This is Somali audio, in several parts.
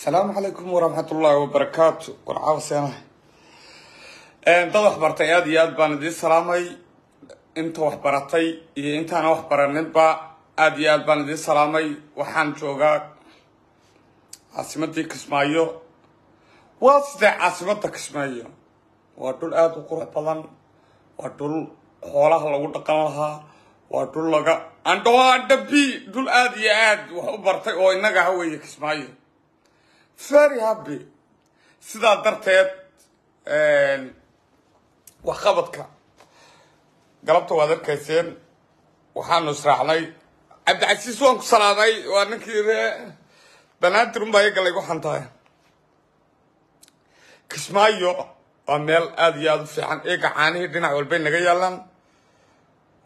asalaamu calaykum waraxmat ullaahi wabarakaatu warcaawaseenah dad waxbartay aada iyo aad baan idiin salaamay. Inta waxbaratay iyo intaana waxbaraninba aada iyo aad baan idiin salaamay. Waxaan joogaa caasimadii kismaayo. Waa sidee caasimada kismaayo? Waa dhul aada u qurux badan. Waa dhul xoolaha lagu dhaqan lahaa. Waa dhul laga andhoadhabi dhul aada iyo aad wax u bartay oo inaga haweeye kismaayo very happy سيدا درتيت ان وخبطك. قلبته وذكر كيسين وحان نسرح لي. عبد العزيز وان كسر علي وأنا كيري بنات رمبا يقل لي وحان تاي. كسمايو وميل اذياد في عن إيقا عاني دينا والبين نغي يلان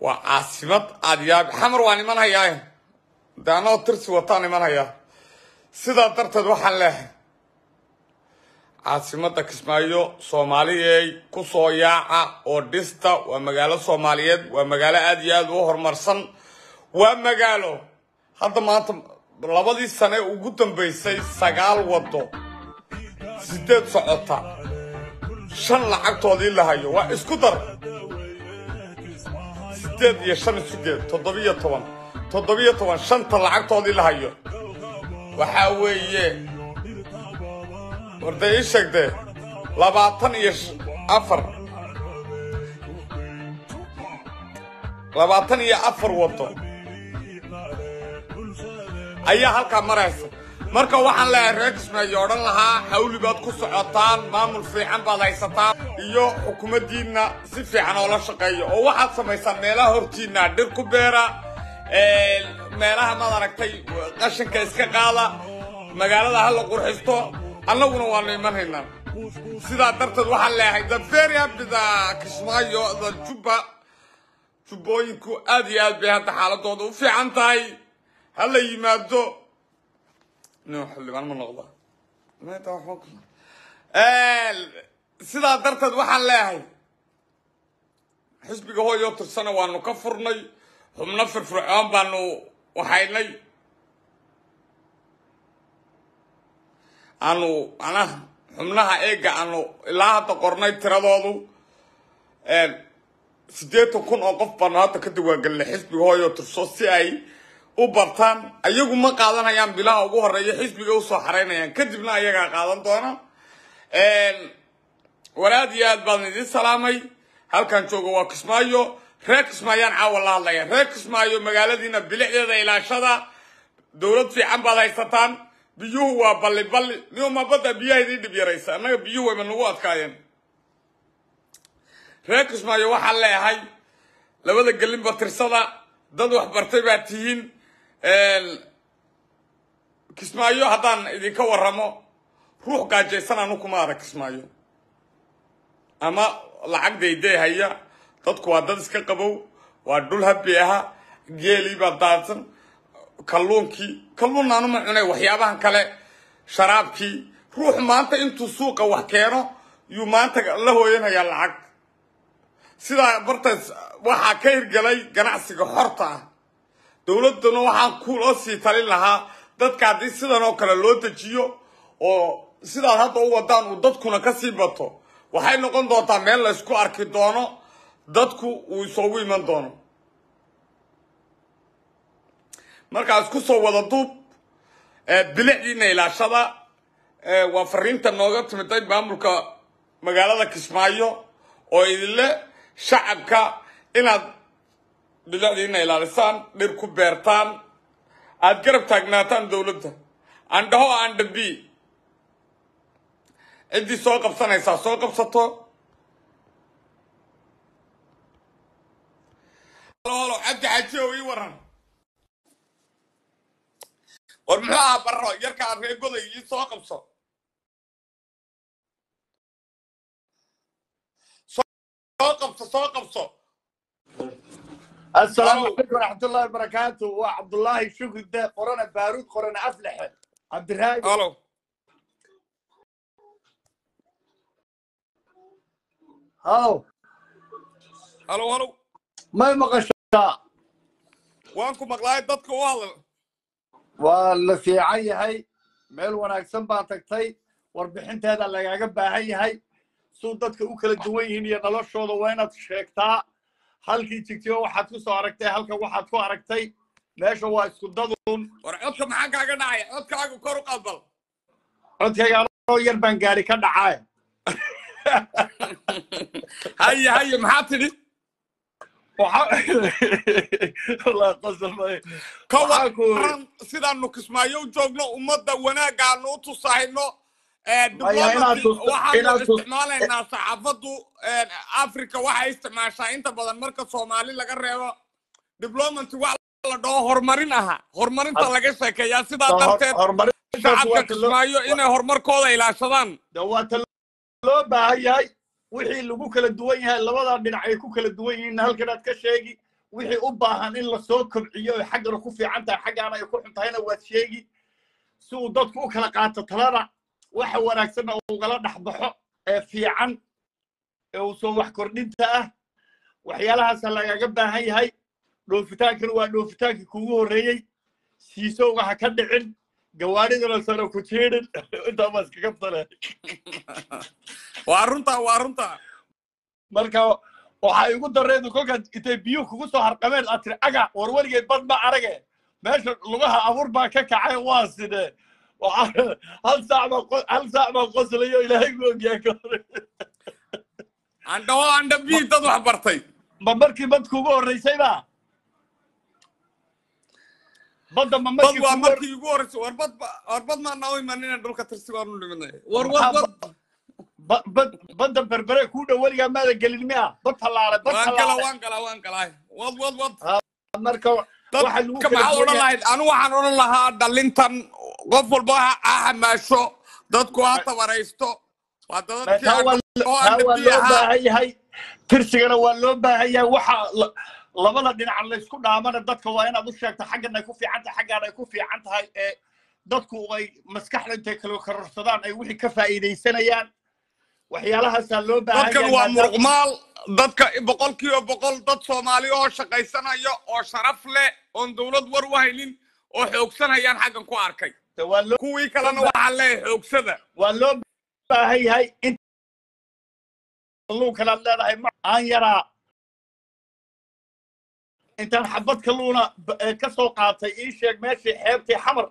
وعاسمت اذياد حمر واني من هيا دانو ترسي وطاني من هيا sidaa darteed waxaan leehay caasimada kismaayo soomaaliyey ku soo yaaca oo dhista waa magaalo soomaaliyeed waa magaalo aada iyo aada u horumarsan waa magaalo hadda maanta labadii sane ugu dambeysay sagaal wado sideed socota shan lacagtoodii la hayo waa isku dar. Sideed iyo shan isugeed toddobiyo toban toddobiyo toban shanta lacagtoodii la hayo waxaa weeye warda ii sheegdee labaatan iyo afar. Labaatan iyo afar wado ayaa halkaa maraysa. Marka waxaan leeyahay reer kismaayo odhan lahaa hawli baad ku socotaan maamul fiican baad haysataan iyo xukuumaddiinna si fiican oo la shaqeeya oo waxaad samaysaan meelaha hortiinna dhir ku beera meelaha maad aragtay qashinka iska qaada magaalada ha la qurxisto annaguna waanu imanhaynaa sidaa darteed waxaan leeyahay the very happy the kismaayo the jubba jubbooyinku aada iyo aad bay hadda xaaladooda u fiican tahay. Ha la yimaado. Nin ma noqda sidaa darteed waxaan leeyahay xisbiga hooyoo tirsana waanu ka furnay xubno firfircoon baanu waxaynay aanu manaha xubnaha eega aanu ilaa hadda qornay tiradoodu siddeetan kun oo qof baanu hadda ka diwaangelinay xisbiga hooyoo tirso si ay u bartaan ayagu ma qaadanayaan bilaha ugu horreeya xisbiga u soo xaraynayaan kadibna ayagaa qaadan doona. War iyo aad baan idiin salaamay. Halkan jooga waa kismaayo reer kismaayaan caawa la hadlaya reer kismaayo magaaladiina bilicdeeda ilaashada dowlad fiican baad haysataan. Biyuhu waa balli balli niuma badda biyaha idii dhib yaraysa. Annaga biyuhu wayba nagu adkaayeen. Reer kismaayo waxaan leeyahay labada gelinba tirsada. Dad waxbartay baa tihiin. Kismaayo haddaan idinka warramo ruux gaajaysan anu kuma adag kismaayo. Ama lacag dayday haya dadku waa dad iska qabow waa dhul habi aha geelii baa daadsan kalluunkii kalluun anuma cunay waxyaabahan kale sharaabkii ruux maanta intuu suuqa wax keeno yuu maanta la hooyanayaa lacag sidaa bartaas waxaa ka hirgelay ganacsiga xorta ah dowladduna waxaan kuloo sii talin lahaa dadka haddii sidan oo kale loo dejiyo oo sidaad hadda u wadaan uu dadkuna ka sii bato waxay noqon doontaa meel la ysku arki doono dadku uu isoogu iman doono. Markaa isku soo wada duub bilicdiina ilaashada waa fariinta nooga timiday maamulka magaalada kismaayo oo idinle shacabka inaad bilicdiina ilaalisaan dhir ku beertaan aada garab taagnaataan dowladda. Andhaho andhabi ciddii soo qabsanaysaa soo qabsato holo cabdi xajow ii waran. War muxuu ahaa barro? Yarkaa ree goday ii soo qabso. Soo qabso soo qabso. Assalaamu calaykum waraxmatullahi wabarakaatu waa cabdullaahi shugurde qorana baaruud qorana aflexe cabdiraaji halo. Halo. Halo halo. May maqasho waan ku maqlaay dadka u hadal waa la fiican yahay. Meel wanaagsan baa tagtay. Warbixinteeda lagaaga baahan yahay. Suu dadka u kala duwan yihiin iyo noloshooda waa inaad sheegtaa. Halkii jigtiyo waxaad ku soo aragtay halkan waxaad ku aragtay. Meesha waa isku dadun war codka maxaa kaaga dhacaya codkaaga kor u qalbal codkayga anoo yar baan gaari ka dhacay. Haye haye maxaa tidhi wallahi qosol maayo. ka Waxaa ku- waran sidaanu kismaayo u joogno ummadda wanaagaanu u inaad tusto- waxaanu isticmaalaynaa saxaafaddu africa waxay isticmaashaa. Inta badan marka soomaali laga reebo diplomaty wax la dhaho horumarin aha. Horumarinta laga sheekeeyaa sidaa darteed shacabka kismaayo inay horumarkooda ilaashadaan. Loo baahan yahay wixii lagu kala duwan yahay labadaa dhinac ay ku kala duwan yihiin. Halkanaad ka sheegi wixii u baahan in la soo kobciyo ay xaggana ku fiican tahay xaggaana ay ku xun tahayna waad sheegi. Si uu dadku u kala qaato talada waxa wanaagsanna ugala dhex baxo ee fiican ee uu soo wax kordhinta ah. Waxyaalahaasa lagaga baahan yahay. Dhoofitaankana waa dhoofitaankii kugu horreeyey. Siisowga ha ka dhicin gawaadhidana sana ku jiidhin intaa baa iskaga tale waa runtaa waa runtaa marka waxaa igu dareedu kolkaad intay biyuhu kugu soo harqameen aad tiri aga war weligay bad ma arage. Meesha lugaha abuur baa ka kacay waa Waxaa- hal saac baa hal saac baa qoslayo ilaahay gu ogyaa ka hore andhawo andhabii dad wax bartay. Ma markii bad kugu horreysay ba badda ma bad waa markii igu horreysay war bad ba- war bad maana u imanina dhulka tirsi waanu dhimanay war war bad bad badda berbere kuu dhow weligaa maada gelin miya? Bad tallaale bad waan gala tallaale waan gala waan galaa wad wad wad. Marka dad waxa lagu ka kala maxaad duwan odhan yahay- lahayd? Anu waxaan odhan lahaa dhalintan qof walba ha ha hamaasho. Dadku ha tabaraysto. Waa dadadkii taa waa oo taa waa andhabii loo ahaa. baahan yahay. Tirsigana waa loo baahan yahay. Waxa la- labada dhinac laysku dhaamana dadka waa inaad u sheegto xaggan ay ku fiican tahay xaggaan ay ku fiican tahay ee dadku ay maskaxda intay kala kororsadaan ay wixii ka faa'iidaysanayaan. Waxyaalahaasaa loo baahan dadkan waa muruqmaal dadka boqolkiiba boqol dad soomaali oo shaqaysanayo oo sharaf leh oon dowlad war u haynin oo xoogsanayaan xaggan ku arkay. Kuwii kalena waxaa leeyahay xoogsada. Waa loo baahan yahay in kalluunkanaad leedahay aan yaraa intaan xabad kalluuna b- ee ka soo qaatay ii sheeg meeshii xeebtii xamar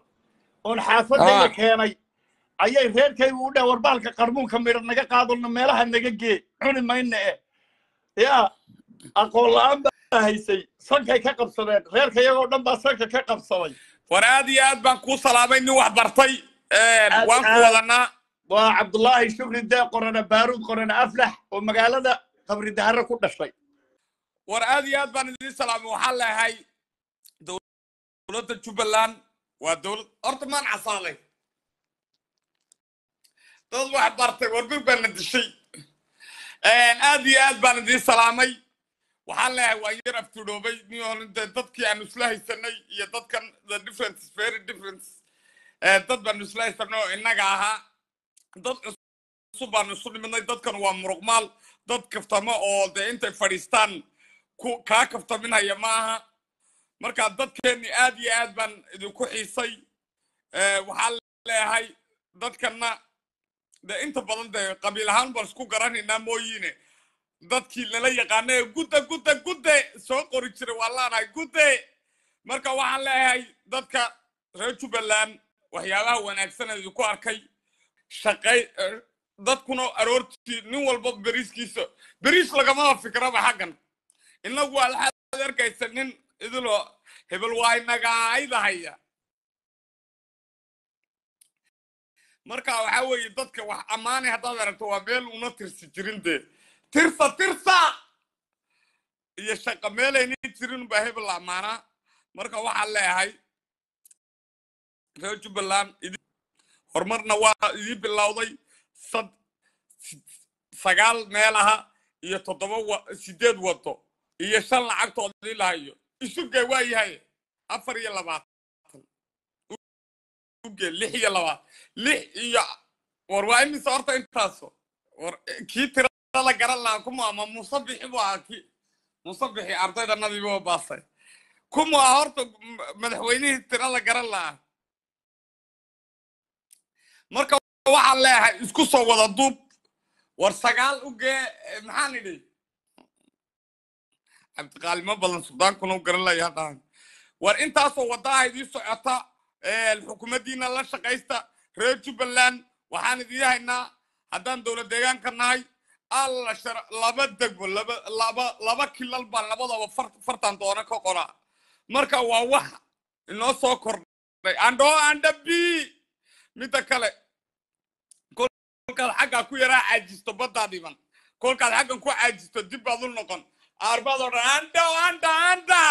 oon xaafadayda Ah. keenay. Ayay reerkaygu u dheh warbaalka qarmuunka midha naga qaadolna meelaha naga gee cuni mayna eh. Yaa aqoon la'aan baa haysay sankay ka qabsadeen reerka iyagoo dhan baa sanka ka qabsaday. War aad iyo aad baan kuu salaamay nin wax bartay Aad- waan ku wadanaa waa cabdullaahi shukri dee qorane baaruud qorane aflax oo magaalada qabri dahare ku dhashay war aad iyo aad baan idiin salaamay waxaan leeyahay dowladda jubbaland waa dowlad horta maan casaaday dad wax bartay warbir baana dishay. Aad iyo aad baan idiin salaamay. Waxaan leeyahay waa yar aftuudhoobay niyoon dee dadkii aanu isla haysanay iyo dadkan the difference very difference. Dad baanu isla haysanay oo innaga ahaa. Dad cusub baanu isu dhimanay dadkan waa muruqmaal dad kaftamo oo dee intay fadhiistaan kaa kaftaminaya ma aha marka dadkeenni aad iyo aad baan idinku xiisay. Waxaan leeyahay dadkanna de inta badan dee qabiil ahaan baan isku garanaynaa mooyiine dadkii lala yaqaana ee gudda gudde soo qori jiray waan laanahay gudde. Marka waxaan leeyahay dadka reer jubbaland waxyaabaha wanaagsan ee idinku arkay shaqay eh, dadkuna aroortii nin walba beriiskiisa beriis lagamaba fikraba xaggan inagu waa waxaad arkaysa nin idiloo hebel waa inagaydahaya marka waxaa weeye dadka wax ammaanay haddaad aragto waa meel una tirsi jirin dee. Tirsa tirsa! Iyo shaqa meelayni jirin baa hebel ammaanaa marka waxaan leeyahay reer jubbaland horumarna waa idii bilowday sagaal meel aha iyo toddoba sideed wado iyo shan lacagtoodii lahayo isugee waa yahay? Afar iyo labaatan. Uge lix iyo labaatan lix iyo war waa imise horta intaaso? War kii tirada garan lahaa kuma ama musabixi bu ahaa kii? Musabixi ardayda nadiibo baasay. Kuma horta m- madaxweynihii tirada garan lahaa. Marka waxaan leeyahay isku soo wada duub. War sagaal u gee maxaan idhi cabdiqaalimo badan sudaankuna u garan laya hadhaan war intaasoo waddaha idii socota xukuumaddiina la shaqaysta reer jubbaland waxaan idii haynaa haddaan dowlad deegaanka nahay alla shar laba degmo laba laba kilal baan labadaba far fartan doona ka qoraa. Marka waa wax inoo soo kordhay. Andho andha midda kale kolkaad xaggaa ku yaraa caajisto baddaa dhiban kolkaad xaggan ku caajisto dib baad u noqon dhan andho andha andha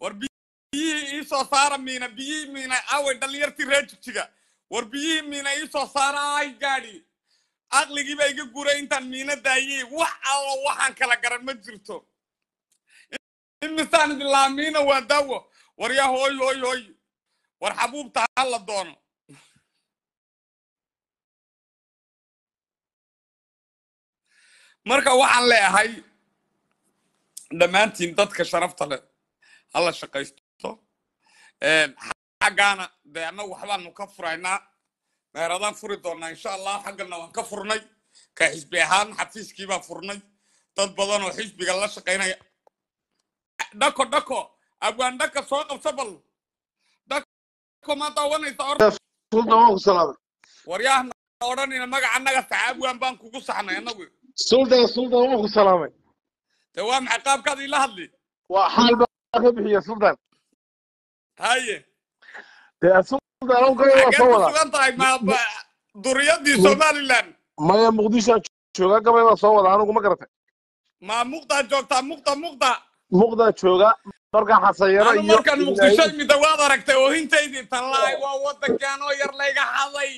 war biyihii ii soo saara miina biyihii miina away dhallinyartii reer jigjiga war biyihii miina ii soo saara ay gaadhi aqligii baa iga guray intaan miina daayey wax allo waxaan kala garan ma jirto imisaan idilaa miina waa daawo war yaa hooy hooy hooy war xabuubta ha doono marka waxaan leeyahay dhammaantiin dadka sharafta leh hala shaqaysto. Xaggaana dee annagu waxbaanu ka furaynaa. Meeradaan furi doonaa insha allah xaggana waan ka furnay. Ka xisbi ahaan xafiiskii baa furnay. Dad badan oo xisbiga la shaqaynaya. Dhako dhako abwaan dhaka soo qabso bal dhako ma daawanaysa or suldan waan ku salaamay. Waryaahna odhanina magaca annaga saxa abwaan baan kugu saxnay annagu suldan suldan waan ku salaamay dee waa maxay qaabkaad ila hadli? Waa xaal baa ka bixiya suldan haye dee suldan an gabay waa soo ba- duriyadii somaliland maya muqdishoan jooga gabay baa soo wadaa anigu ma garatay. Ma muqdaa joogtaa muqda muqda. Muqdaa jooga markaa xasayaro anu iyo markaan muqdisho imida waad aragtay oohintaydii tallaay waa wadankan oo yar layga haday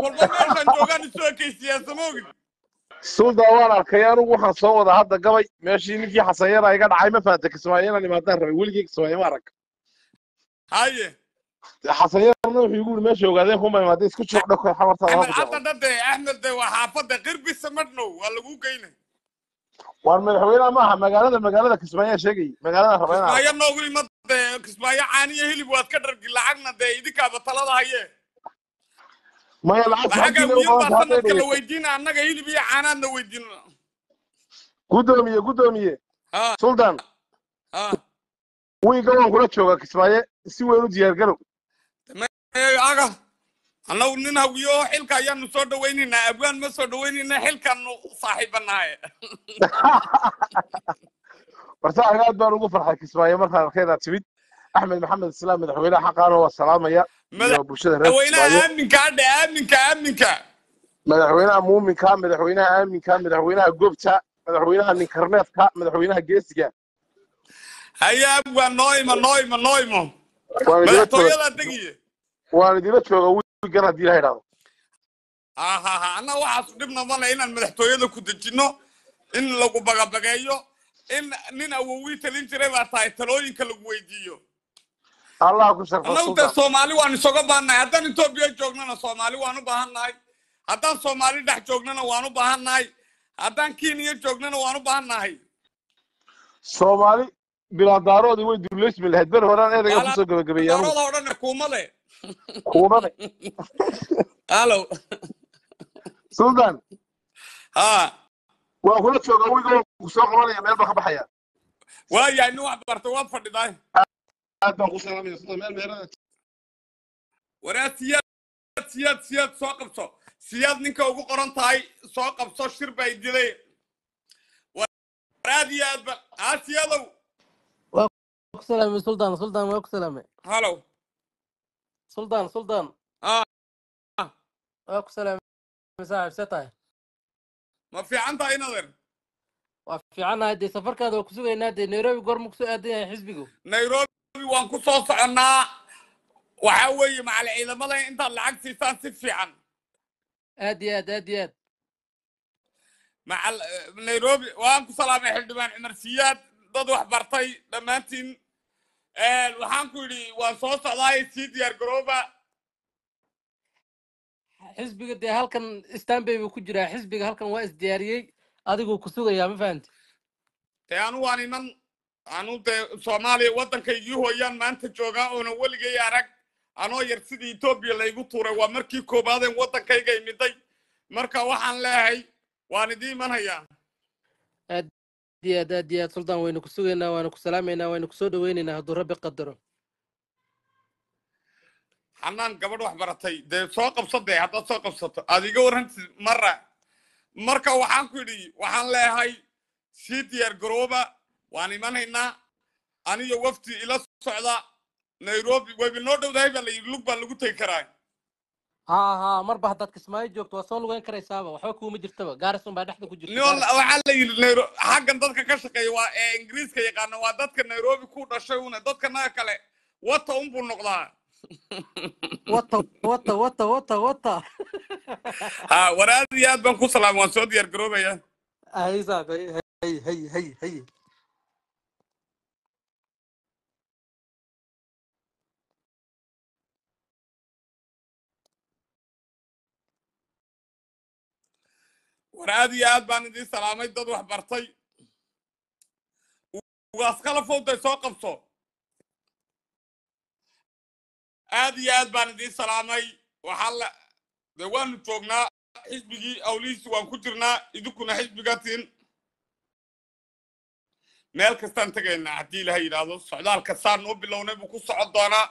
kolba meeshaan joogaan isu ekaysiyaa samoogid suldan waan arkay anigu waxaan soo wadaa hadda gabay. Meeshii ninkii xasayara iga dhacay ma fahamtay kismaayo inaan imaadaan rabay weligii kismaayo ma arag. Haye xasayarna wuxuu igu yiri meesha ogaadeen kuma imaadeen isku joog dhako xamartaada ha axmed ku cadda dhade axmed de waa xaafada qirbisa madhnow waa lagu geynay. Waan madaxweynaha maaha magaalada magaalada kismaayaa sheegay magaalada raba inaan kismaayo noogu imad de kismaayo caaniyo hilib waad ka dhargi lacagna dee idinkaaba talada haye maya lacag lacaga saxabkiina u wiil baa badan tahay sanadka la dhegeysta weydiina annaga hilib iyo caanaadna weydiino gudoomiye gudoomiye suldan wiiga waan kula joogaa kismaaye si weyn u diyaargarow aga annagu nin hawiyo xilka ayaanu soo dhawaynaynaa abwaan ma soo dhawaynayna xilkaanu saaxiibanahay barta aad baan ugu farxay kismaaye markaan arkaydaa timid axmed maxamed islaam madaxweynaha xaqaana waa salaamaya madaxweynaha aaminka adhe aaminka aaminka madaxweynaha muuminka madaxweynaha aaminka madaxweynaha gobta madaxweynaha ninkarneedka madaxweynaha geesiga. Haye abwaan noo ima noo ima noo imo waan idila jooga madaxtooyadaa degiye waan idila jooga wiigan haddii la idhaahdo ha ha ha anna waxaas dhibna male inaan madaxtooyada ku dejino in lagu bagabageeyo in nin awowii talin jiray baa tahay talooyinka lagu weydiiyo allah ku sharfa annagu dee soomaali waan isoga baahannahay haddaan etoobiya joognana soomaali waan u baahannahay haddaan soomaali dhex joognana waan u baahannahay haddaan kenya joognana waan u baahannahay soomaali bilaadaaroodii way duleysmi lahayd beri horaan ereyga ku soo daarooda oo dhan kuuma le kuunane hallo suldan ha. Waan kula joogaa wiiga waan ku soo qabanaya meel baan ka baxaya waayahay nin wax bartay waad fadhidaay waraa siyaad siyaad siyaad soo qabso siyaad ninka ugu qoran tahay soo qabso shir bay dilay war aad iyo aad ba haa siyaadow ku salaamay sultan sultan waa ku salaamay hallow sultan sultan. Ah waa ku salaamay saaxiib see tahay ma fiican tahay inadeer waa fiicannahay dee safarkaada waa ku sugaynaa dee nairobi goorma ku soo aadan yahay xisbigu nairobi waan ku soo soconnaa. Waxaa weeye macal ciidamada intaad lacag siisaan si fiican. Aad iyo aad aad iyo aad. Macal nairobi waan ku salaamay xildhibaan cumar siyaad. Dad wax bartay dhammaantiin. Waxaan ku yidhi waan soo socdaay sii diyaar garooba. Xisbiga dee halkan stanbay buu ku jiraa. Xisbiga halkan waa isdiyaariyey adiguu ku sugayaa ma fahamti dee anu waan iman anu dee soomaaliya waddankaygii hooyaan maanta joogaa oona weligay arag. Anoo yar sidii etoobiya laygu tuuray waa markii koobaadeen waddankayga imiday marka waxaan leeyahay waan idiin imanayaa aad iyo aad aad iyo aad suldaan waynu ku sugaynaa waanu ku salaamaynaa waynu ku soo dhaweynaynaa hadduu rabbi qadaro. Xanaan gabadh wax baratay. Dee soo qabso dee haddaad soo qabsato? Aad iga warranti mara marka waxaan ku yidhi waxaan leeyahay sii diyaar garooba waan imanaynaa aniyo wafdi ila socda nairobi wayba noo dhowdahay baa layidhi lug baa lagu tegi karaa. Haa haa marba haddaad kismaayo joogto waa soo lugeyn karaysaaba waxba kuuma jirtaba gaarisun baa dhexda ku jirta. Waxaa la yidhi nairo xaggan dadka ka shaqeeya waa ee ingiriiska yaqaana waa dadka nairobi ku dhashay una dadka naga kale wata unbuu noqdaa. Wata wata wata wata wata. Ha war aad iyo aad baan ku salaamay waan soo diyaar garoobaya hay saab hay hay hay hay war aad iyo aad baan idiin salaamay dad wax bartay. Ugaas qalafowday soo qabso. Aad iyo aad baan idiin salaamay. Waxaa la dee waanu joognaa xisbigii awlihiisi waan ku jirnaa idinkuna xisbigatiin meel kastaan tegaynaa haddii ilaha yidhaahdo socdaalka saan noo bilownay buu ku socon doonaa.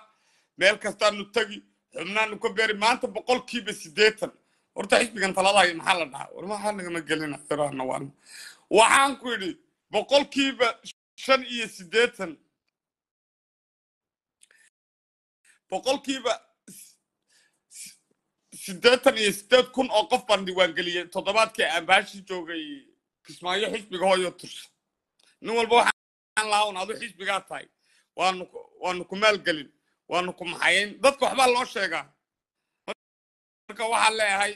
Meel kastaanu tegi xubnaanu ka beeri maanta boqolkiiba siddeetan horta xisbigan taladahay maxaa la dhahaa? War maxaa nagama gelina siraana waan. Waxaan ku yidhi boqolkiiba shan iyo siddeetan. Boqolkiiba siddeetan iyo siddeed kun oo qof baan diiwaangeliyey toddobaadkii aan baashi joogay kismaayo xisbiga hooyo tursa. Nin walba waxaan lahaa un adu xisbigaa tahay. Waanu waanu ku maalgelin waanu ku maxayayn. Dadka waxbaa loo sheegaa. Marka waxaan leeyahay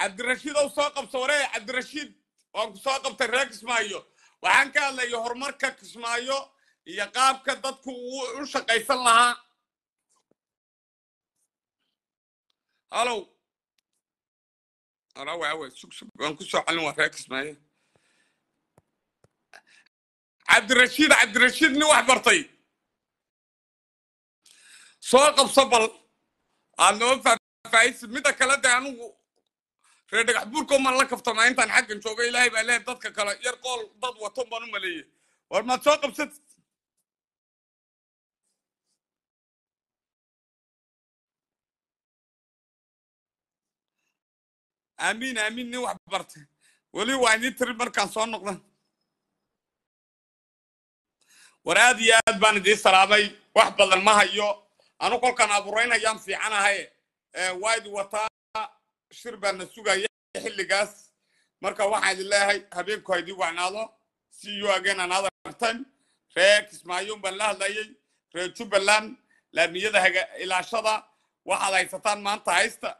cabdirashiid ow soo qabso waree cabdirashiid waan ku soo qabtay reer kismaayo. Waxaan ka hadlayay horumarka kismaayo iyo qaabka dadku uu u shaqaysan lahaa. Halow waan ku soo calin waa reer kismaayo. Cabdirashiid cabdirashiid nin wax bartay. Soo qabso bal. Aad noo faahfaahisi midda kale de anigu reer dhagax buurko maan la kaftamaa intaan xaggan jooga ilaahay baa leehay dadka kale. Yar qool dad waton baan u maleeyey war maad soo qabsatid aamiin aamiin nin wax bartay. Weli waa idin tiri markaan soo noqda war aad iyo aad baan idiin salaamay. Wax badan ma hayo. Anu kolkaan abuuraynayaan fiicanahay. Waa idi wataa shir baa na sugaya xilligaas marka waxaan idin habeenku ha idin wacnaado see you again another time. Reer kismaayo baan la hadlayay reer jubbaland laamiyada ilaashada waxaad haysataan maanta haysta.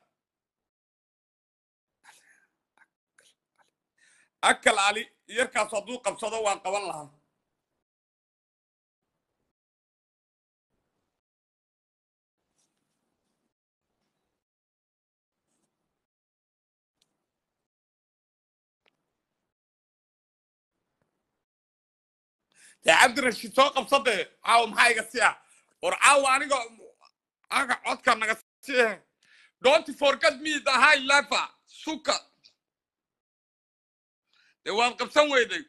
Akal ali yarkaas hadduu qabsado waan qaban lahaa dee cabdirashiid soo qabsade caawa maxaa iga siya war caawa aniga aga codka naga siye don't forget me the high lever suka. Dee waad qabsan weyday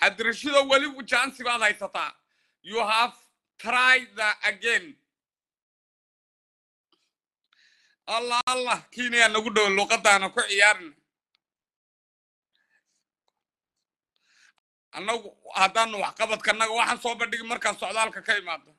cabdirashiidoo weli jansi baad haysataa you have tried the again allah allah kiinayaa nagu dhow luqadaana ku ciyaarin annagu haddaanu waxqabadkanaga waxaan soo bandhigi markaan socdaalka ka imaado